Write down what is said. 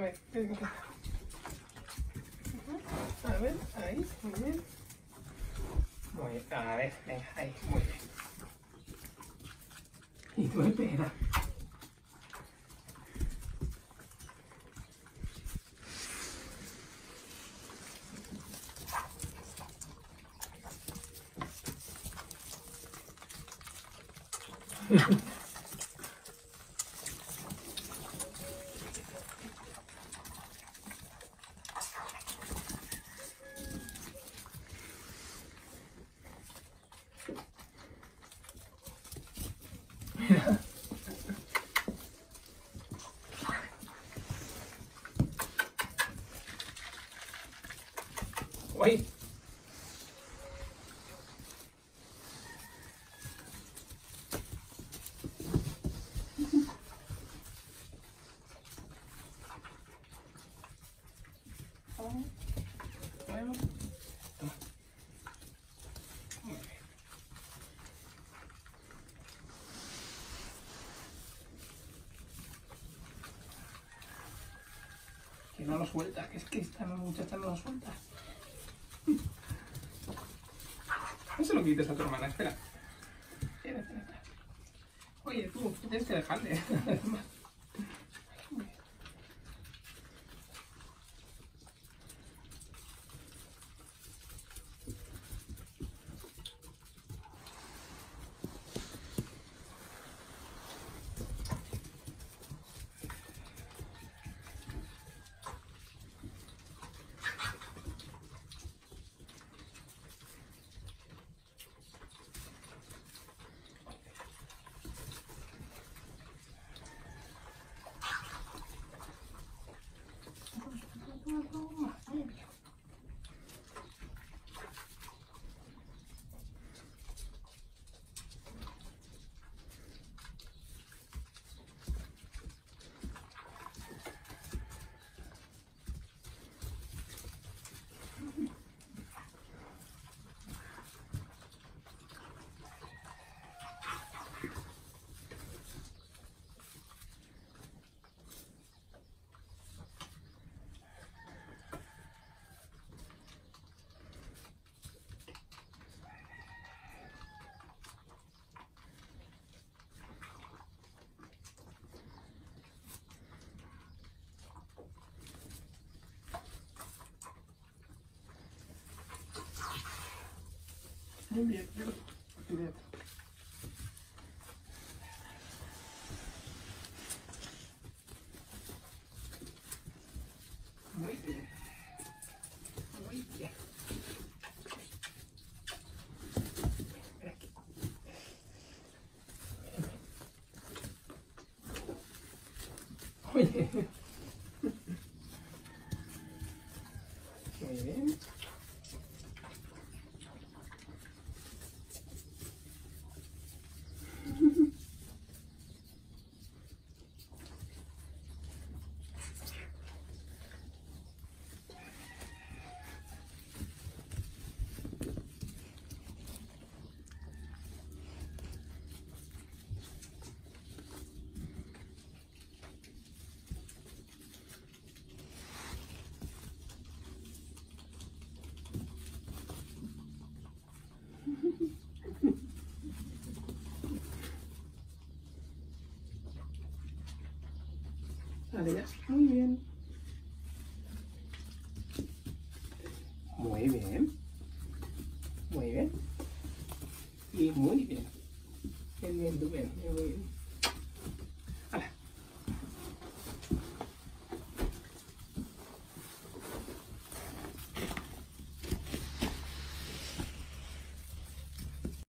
a ver, ven A ver, ahí, muy bien. Muy bien, a ver, venga, ahí, muy bien. Y tú espera. Uy. Que no lo suelta, que es que esta muchacha no lo suelta. No se lo quites a tu hermana, espera. Espera, espera, espera. Oye, tú, tienes que dejarle. Привет. Привет. Выйди. Выйди. Ой. Muy bien. Muy bien. Muy bien. Y muy bien. Bien, bien, bien. Muy bien.